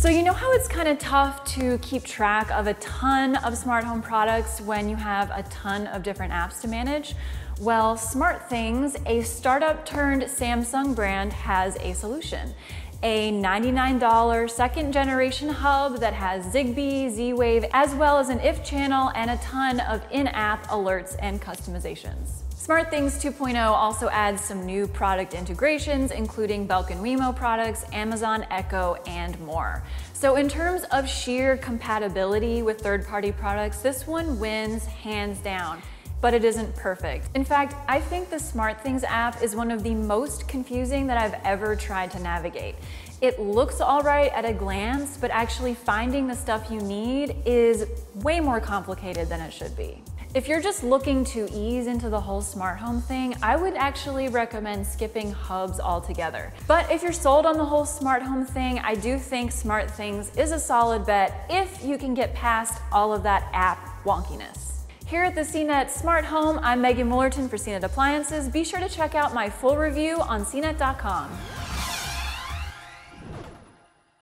So you know how it's kind of tough to keep track of a ton of smart home products when you have a ton of different apps to manage? Well, SmartThings, a startup turned Samsung brand, has a solution. A $99 second generation hub that has Zigbee, Z-Wave, as well as an IFTTT channel and a ton of in-app alerts and customizations. SmartThings 2.0 also adds some new product integrations, including Belkin Wemo products, Amazon Echo, and more. So in terms of sheer compatibility with third-party products, this one wins hands down but it isn't perfect. In fact, I think the SmartThings app is one of the most confusing that I've ever tried to navigate. It looks all right at a glance, but actually finding the stuff you need is way more complicated than it should be. If you're just looking to ease into the whole smart home thing, I would actually recommend skipping hubs altogether. But if you're sold on the whole smart home thing, I do think SmartThings is a solid bet if you can get past all of that app wonkiness. Here at the CNET Smart Home, I'm Megan Wollerton for CNET Appliances. Be sure to check out my full review on cnet.com.